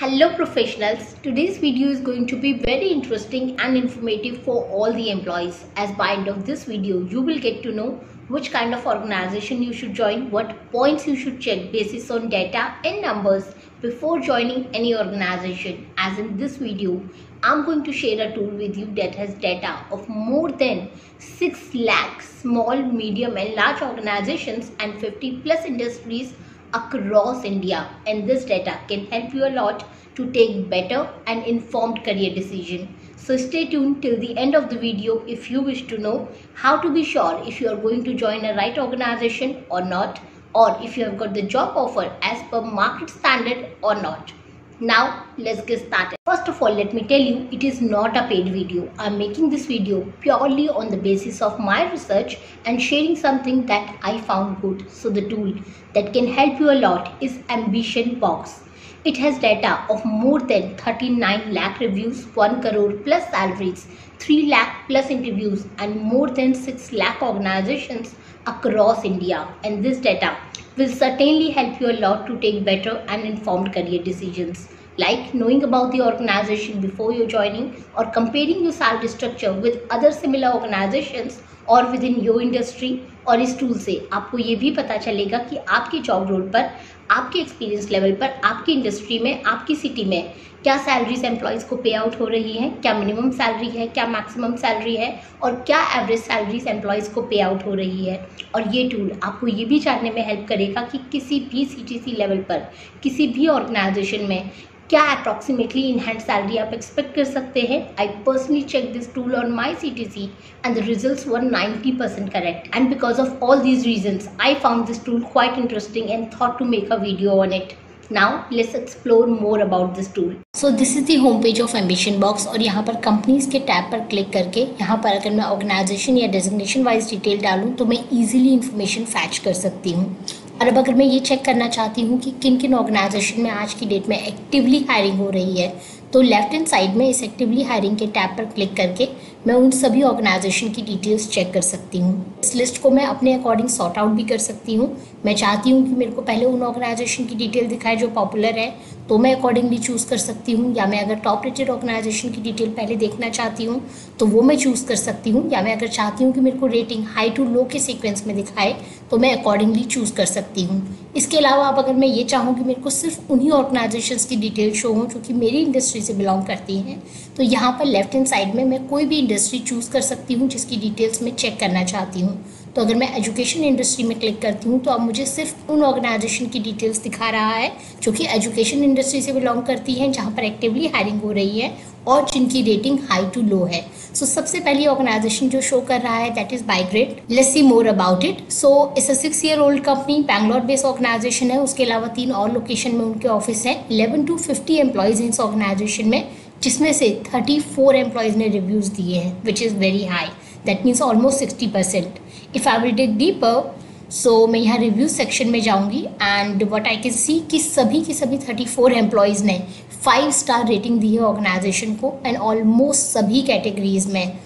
Hello professionals, today's video is going to be very interesting and informative for all the employees. As by end of this video you will get to know which kind of organization you should join, what points you should check basis on data and numbers before joining any organization. As in this video I'm going to share a tool with you that has data of more than 6 lakh small, medium and large organizations and 50 plus industries across India and this data can help you a lot to take better and informed career decision. So stay tuned till the end of the video if you wish to know how to be sure if you are going to join a right organization or not or if you have got the job offer as per market standard or not. Now let's get started. First of all let me tell you it is not a paid video. I am making this video purely on the basis of my research and sharing something that I found good. So the tool that can help you a lot is Ambition Box. It has data of more than 39 lakh reviews, 1 crore plus salaries, 3 lakh plus interviews and more than 6 lakh organizations across India and this data will certainly help you a lot to take better and informed career decisions like knowing about the organization before you're joining or comparing your salary structure with other similar organizations और with in your industry और इस tool से, आपको ये भी पता चलेगा कि आपके जॉब रोल पर, आपके एक्सपीरियंस लेवल पर, आपकी इंडस्ट्री में, आपकी सिटी में क्या सैलरीज एम्प्लॉयज़ को पे आउट हो रही है, क्या मिनिमम सैलरी है, क्या मैक्सिमम सैलरी है और क्या एवरेज सैलरीज एम्प्लॉयज़ को पे आउट हो रही है। और ये टूल आपको ये भी जानने में हेल्प करेगा कि किसी भी सीटीसी लेवल पर, किसी भी ऑर्गेनाइजेशन में क्या अप्रॉक्सीमेटली इन हैंड सैलरी आप एक्सपेक्ट कर सकते हैं? I personally check this tool on my C T C and the result were ninety percent correct and because of all these reasons I found this tool quite interesting and thought to make a video on it Now, let's explore more about this tool. So, this is the home page of Ambition Box और यहाँ पर companies के tab पर click करके यहाँ पर अगर मैं ऑर्गेनाइजेशन या डेजिग्नेशन वाइज डिटेल डालूँ तो मैं इजीली इन्फॉर्मेशन फैच कर सकती हूँ। और अब अगर मैं ये चेक करना चाहती हूँ कि किन किन ऑर्गेनाइजेशन में आज की डेट में एक्टिवली हायरिंग हो रही है तो लेफ़्ट हैंड साइड में इस एक्टिवली हायरिंग के टैब पर क्लिक करके मैं उन सभी ऑर्गेनाइजेशन की डिटेल्स चेक कर सकती हूँ। इस लिस्ट को मैं अपने अकॉर्डिंग सॉर्ट आउट भी कर सकती हूँ। मैं चाहती हूँ कि मेरे को पहले उन ऑर्गेनाइजेशन की डिटेल दिखाए जो पॉपुलर है तो मैं अकॉर्डिंगली चूज़ कर सकती हूँ। या मैं अगर टॉप रेटेड ऑर्गेनाइजेशन की डिटेल पहले देखना चाहती हूँ तो वो मैं चूज़ कर सकती हूँ। या मैं अगर चाहती हूँ कि मेरे को रेटिंग हाई टू लो के सीक्वेंस में दिखाए तो मैं अकॉर्डिंगली चूज़ कर सकती हूँ। इसके अलावा अब अगर मैं ये चाहूँ कि मेरे को सिर्फ़ उन्हीं ऑर्गेनाइजेशन की डिटेल शो हो, जो कि मेरी इंडस्ट्री से बिलोंग करती हैं तो यहाँ पर लेफ़्ट हैंड साइड में मैं कोई भी इंडस्ट्री चूज़ कर सकती हूँ, जिसकी डिटेल्स मैं चेक करना चाहती हूँ। तो अगर मैं एजुकेशन इंडस्ट्री में क्लिक करती हूँ तो अब मुझे सिर्फ़ उन ऑर्गेनाइजेशन की डिटेल्स दिखा रहा है जो कि एजुकेशन इंडस्ट्री से बिलोंग करती हैं जहाँ पर एक्टिवली हायरिंग हो रही है और जिनकी रेटिंग हाई टू लो है। सो so, सबसे पहली ऑर्गेनाइजेशन जो शो कर रहा है that is Bigrade let's see more about it so it's a six year old company Bangalore based organization है। उसके अलावा तीन और लोकेशन में उनके ऑफ़िस हैं। इलेवन टू फिफ्टी एम्प्लॉयज़ इस ऑर्गेनाइजेशन में जिसमें से थर्टी फोर एम्प्लॉयज़ ने रिव्यूज़ दिए हैं which is very high that means almost sixty percent if I will take deeper so मैं यहाँ रिव्यू सेक्शन में जाऊँगी and what I can see कि सभी के सभी थर्टी फोर एम्प्लॉयज़ ने फाइव स्टार रेटिंग दी है ऑर्गेनाइजेशन को एंड ऑलमोस्ट सभी कैटेगरीज में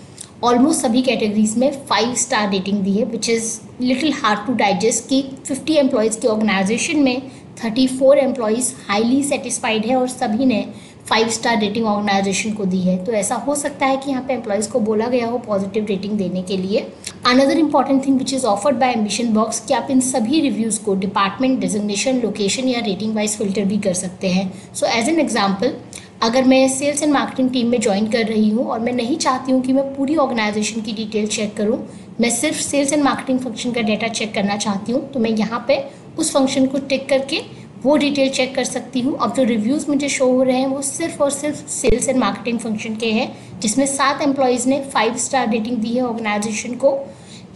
ऑलमोस्ट सभी कैटेगरीज में फाइव स्टार रेटिंग दी है which is little hard to digest कि फिफ्टी एम्प्लॉयज़ की ऑर्गेनाइजेशन में thirty four employees highly satisfied है और सभी ने फाइव स्टार रेटिंग ऑर्गेनाइजेशन को दी है। तो ऐसा हो सकता है कि यहाँ पे एम्प्लॉयज़ को बोला गया हो पॉजिटिव रेटिंग देने के लिए। Another important thing which is offered by Ambition Box कि आप इन सभी रिव्यूज़ को डिपार्टमेंट डिजिग्नेशन लोकेशन या रेटिंग वाइज फ़िल्टर भी कर सकते हैं। सो एज एन एग्ज़ाम्पल अगर मैं सेल्स एंड मार्केटिंग टीम में ज्वाइन कर रही हूँ और मैं नहीं चाहती हूँ कि मैं पूरी ऑर्गेनाइजेशन की डिटेल चेक करूँ, मैं सिर्फ़ सेल्स एंड मार्केटिंग फ़ंक्शन का डाटा चेक करना चाहती हूँ तो मैं यहाँ पे उस फ़ंक्शन को टिक करके वो डिटेल चेक कर सकती हूँ। अब जो रिव्यूज़ मुझे शो हो रहे हैं, वो सिर्फ़ और सिर्फ़ सेल्स एंड मार्केटिंग फ़ंक्शन के हैं, जिसमें सात एम्प्लॉयज़ ने फाइव स्टार रेटिंग दी है ऑर्गेनाइजेशन को।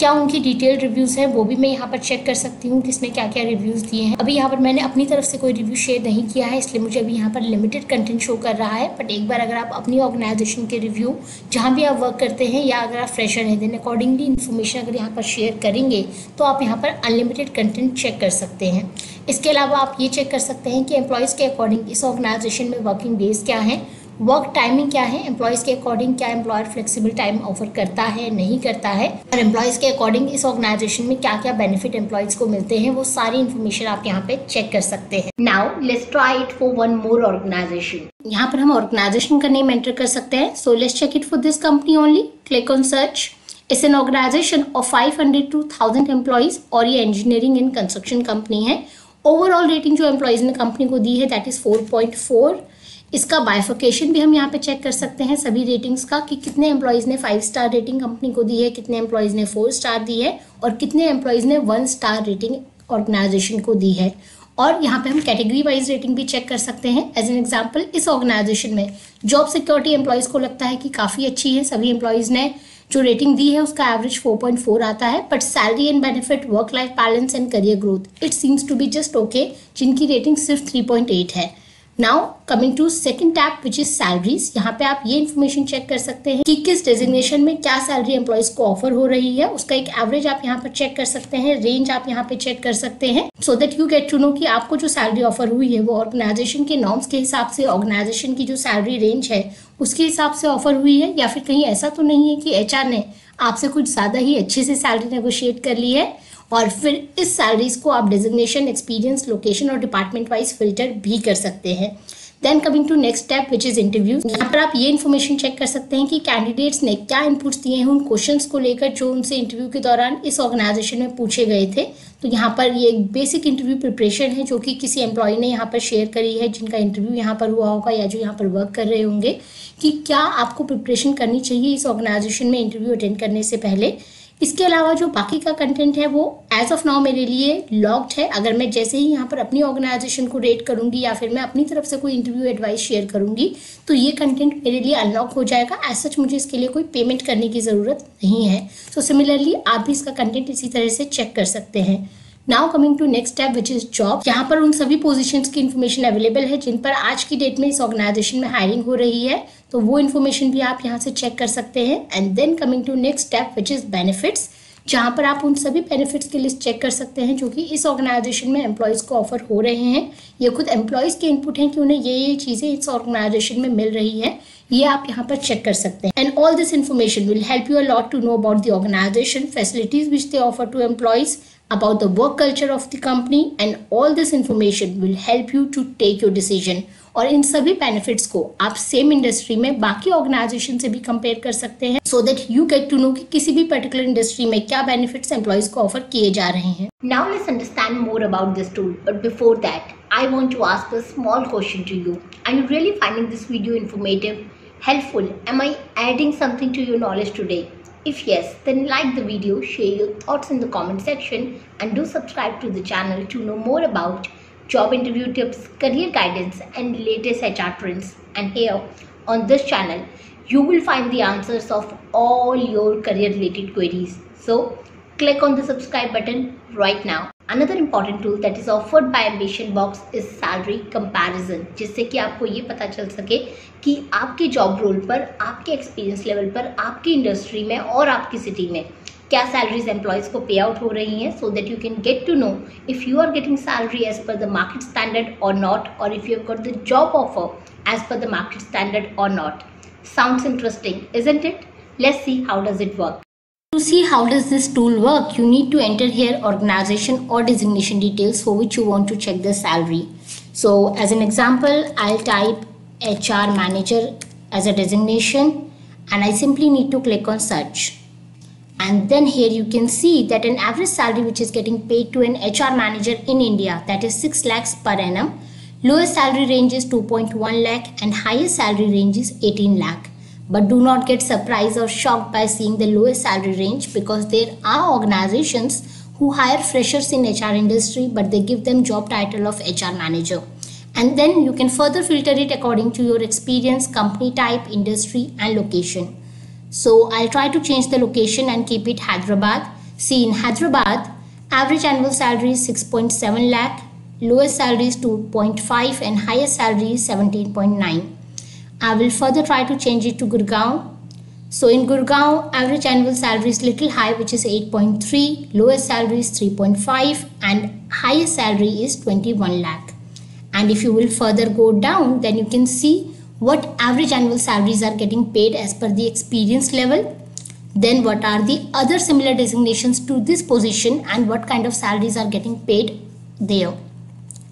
क्या उनकी डिटेल रिव्यूज़ हैं, वो भी मैं यहाँ पर चेक कर सकती हूँ किसने क्या क्या रिव्यूज़ दिए हैं। अभी यहाँ पर मैंने अपनी तरफ़ से कोई रिव्यू शेयर नहीं किया है, इसलिए मुझे अभी यहाँ पर लिमिटेड कंटेंट शो कर रहा है। बट एक बार अगर आप अपनी ऑर्गेनाइजेशन के रिव्यू जहाँ भी आप वर्क करते हैं या अगर आप फ्रेशर हैं देन अकॉर्डिंगली इन्फॉर्मेशन अगर यहाँ पर शेयर करेंगे तो आप यहाँ पर अनलिमिटेड कंटेंट चेक कर सकते हैं। इसके अलावा आप ये चेक कर सकते हैं कि एम्प्लॉयज़ के अकॉर्डिंग इस ऑर्गेनाइजेशन में वर्किंग डेज़ क्या हैं वर्क टाइमिंग क्या है? एम्प्लॉयज़ के अकॉर्डिंग क्या एम्प्लॉयर फ्लेक्सिबल टाइम ऑफ़र करता है, नहीं करता है? और एम्प्लॉयज़ के अकॉर्डिंग इस ऑर्गेनाइजेशन में क्या क्या बेनिफिट एम्प्लॉयज़ को मिलते हैं, वो सारी इन्फॉर्मेशन आप यहाँ पे चेक कर सकते हैं। Now let's try it for one more organization यहाँ पर हम ऑर्गेनाइजेशन का नेम एंटर कर सकते हैं। So let's check it for this company only click on search it's an organization of 500 to 1000 employees और ये इंजीनियरिंग एंड कंस्ट्रक्शन कंपनी है। ओवरऑल रेटिंग जो एम्प्लॉयज़ ने कंपनी को दी है दैट इज़ 4.4 इसका बाइफोकेशन भी हम यहाँ पे चेक कर सकते हैं सभी रेटिंग्स का कि कितने एम्प्लॉयज़ ने फाइव स्टार रेटिंग कंपनी को दी है, कितने एम्प्लॉयज़ ने फोर स्टार दी है और कितने एम्प्लॉयज़ ने वन स्टार रेटिंग ऑर्गेनाइजेशन को दी है। और यहाँ पे हम कैटेगरी वाइज रेटिंग भी चेक कर सकते हैं। एज एन एग्ज़ाम्पल इस ऑर्गेनाइजेशन में जॉब सिक्योरिटी एम्प्लॉयज़ को लगता है कि काफ़ी अच्छी है, सभी एम्प्लॉयज़ ने जो रेटिंग दी है, उसका एवरेज 4.4 आता है but salary and benefit work life balance and career growth it seems to be just okay जिनकी रेटिंग सिर्फ़ 3.8 है। Now coming to second tab which is salaries यहाँ पे आप ये इन्फॉर्मेशन चेक कर सकते हैं कि किस डेजिग्नेशन में क्या सैलरी एम्प्लॉयज़ को ऑफ़र हो रही है। उसका एक एवरेज आप यहाँ पर चेक कर सकते हैं रेंज आप यहाँ पे चेक कर सकते हैं so that you get to know कि आपको जो सैलरी ऑफ़र हुई है, वो ऑर्गेनाइजेशन के नॉर्म्स के हिसाब से ऑर्गेनाइजेशन की जो सैलरी रेंज है, उसके हिसाब से ऑफ़र हुई है, या फिर कहीं ऐसा तो नहीं है कि HR ने आपसे कुछ ज़्यादा ही अच्छे से सैलरी नेगोशिएट कर ली है। और फिर इस सैलरीज को आप डिजिग्नेशन एक्सपीरियंस लोकेशन और डिपार्टमेंट वाइज फ़िल्टर भी कर सकते हैं। Then coming to next step which is interview यहाँ पर आप ये इन्फॉर्मेशन चेक कर सकते हैं कि कैंडिडेट्स ने क्या इनपुट्स दिए हैं उन क्वेश्चंस को लेकर जो उनसे इंटरव्यू के दौरान इस ऑर्गेनाइजेशन में पूछे गए थे। तो यहाँ पर ये एक बेसिक इंटरव्यू प्रिपरेशन है जो कि किसी एम्प्लॉय ने यहाँ पर शेयर करी है, जिनका इंटरव्यू यहाँ पर हुआ होगा या जो यहाँ पर वर्क कर रहे होंगे, कि क्या आपको प्रिपरेशन करनी चाहिए इस ऑर्गेनाइजेशन में इंटरव्यू अटेंड करने से पहले। इसके अलावा जो बाकी का कंटेंट है वो एज ऑफ़ नाउ मेरे लिए लॉक्ड है। अगर मैं जैसे ही यहाँ पर अपनी ऑर्गेनाइजेशन को रेट करूँगी या फिर मैं अपनी तरफ़ से कोई इंटरव्यू एडवाइस शेयर करूँगी तो ये कंटेंट मेरे लिए अनलॉक हो जाएगा। एज सच मुझे इसके लिए कोई पेमेंट करने की ज़रूरत नहीं है। सो so, सिमिलरली आप भी इसका कंटेंट इसी तरह से चेक कर सकते हैं। Now coming to next step which is job यहाँ पर उन सभी पोजिशन की इन्फॉर्मेशन अवेलेबल है जिन पर आज की डेट में इस ऑर्गेनाइजेशन में हायरिंग हो रही है। तो वो इन्फॉर्मेशन भी आप यहाँ से चेक कर सकते हैं। And then coming to next step which is benefits जहाँ पर आप उन सभी बेनिफिट्स की लिस्ट चेक कर सकते हैं जो कि इस ऑर्गेनाइजेशन में एम्प्लॉयज़ को ऑफ़र हो रहे हैं। ये खुद एम्प्लॉयज़ के इनपुट हैं कि उन्हें ये ये चीज़ें इस ऑर्गेनाइजेशन में मिल रही है। ये आप यहाँ पर चेक कर सकते हैं। And all this information will help you a lot to know about the organization facilities which they offer to employees about the work culture of the company and all this information will help you to take your decision और इन सभी benefits को आप same industry में बाकी organisation से भी compare कर सकते हैं so that you get to know कि किसी भी पर्टिकुलर इंडस्ट्री में क्या बेनिफिट्स एम्प्लॉयज को ऑफर किए जा रहे हैं now let's understand more about this tool but before that I want to ask a small question to you. Are you really finding this video informative, helpful? Am I adding something to your knowledge today? if yes, then like the video, share your thoughts in the comment section and do subscribe to the channel to know more about job interview tips, career guidance, and latest HR trends. And here on this channel, you will find the answers of all your career related queries. So click on the subscribe button right now. Another important tool that is offered by Ambition Box is salary comparison, जिससे कि आपको ये पता चल सके कि आपके job role पर, आपके एक्सपीरियंस लेवल पर, आपकी इंडस्ट्री में और आपकी सिटी में क्या सैलरीज एम्प्लॉयज़ को पे आउट हो रही हैं so that you can get to know if you are getting salary as per the market standard और नॉट और if you got the job offer as per the market standard और not sounds interesting, isn't it? Let's see how does it work. To see how does this tool work you need to enter here organization or designation details for which you want to check the salary so as an example i'll type hr manager as a designation and i simply need to click on search and then here you can see that an average salary which is getting paid to an HR manager in India that is 6 lakhs per annum. Lowest salary range is 2.1 lakh and highest salary range is 18 lakh. But do not get surprised or shocked by seeing the lowest salary range because there are organizations who hire freshers in HR industry but they give them job title of HR manager. And then you can further filter it according to your experience, company type, industry and location. So I'll try to change the location and keep it Hyderabad. See in Hyderabad, average annual salary is 6.7 lakh, lowest salary is 2.5 and highest salary is 17.9. I will further try to change it to Gurgaon. So in Gurgaon, average annual salary is little high which is 8.3, lowest salary is 3.5 and highest salary is 21 lakh. And if you will further go down, then you can see what average annual salaries are getting paid as per the experience level then what are the other similar designations to this position and what kind of salaries are getting paid there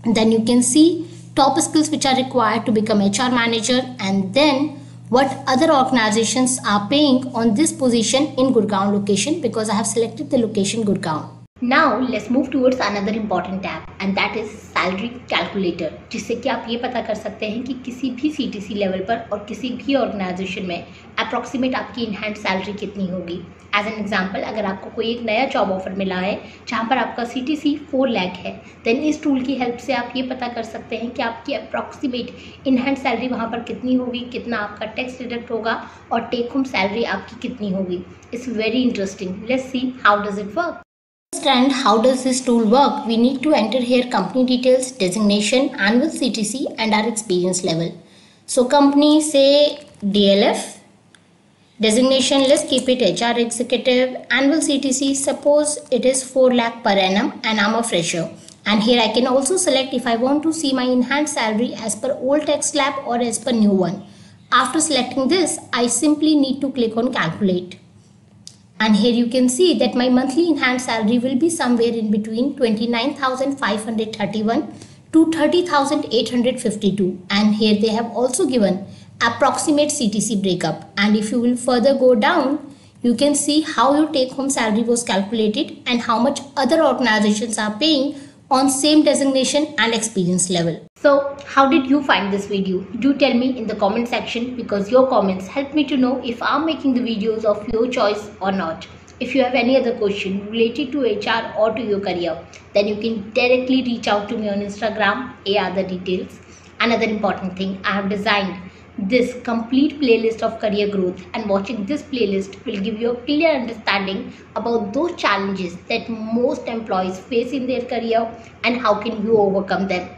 then you can see top skills which are required to become hr manager and then what other organizations are paying on this position in gurgaon location because i have selected the location gurgaon now let's move towards another important tab and that is salary calculator जिससे कि आप ये पता कर सकते हैं कि किसी भी सी लेवल पर और किसी भी ऑर्गेनाइजेशन में अप्रॉक्सीमेट आपकी इन हैंड सैलरी कितनी होगी। एज एन एग्ज़ाम्पल अगर आपको कोई एक नया जॉब ऑफ़र मिला है, जहाँ पर आपका C T C four lakh है देन इस टूल की हेल्प से आप ये पता कर सकते हैं कि आपकी अप्रॉक्सीमेट इन हैंड सैलरी वहाँ पर कितनी होगी, कितना आपका टैक्स डिडक्ट होगा और टेक होम सैलरी आपकी कितनी होगी। It's very interesting let's see how does it work understand how does this tool work, we need to enter here company details, designation, annual CTC and our experience level. So company say DLF, designation let's keep it HR executive, annual CTC suppose it is 4 lakh per annum and I'm a fresher. And here I can also select if I want to see my enhanced salary as per old tax slab or as per new one. After selecting this, I simply need to click on calculate and here you can see that my monthly enhanced salary will be somewhere in between 29,531 to 30,852 and here they have also given approximate CTC breakup and if you will further go down you can see how your take home salary was calculated and how much other organizations are paying on same designation and experience level. So how did you find this video? Do tell me in the comment section because your comments help me to know if I'm making the videos of your choice or not. If you have any other question related to HR or to your career, then you can directly reach out to me on Instagram, a other details. Another important thing, I have designed this complete playlist of career growth and watching this playlist will give you a clear understanding about those challenges that most employees face in their career and how can you overcome them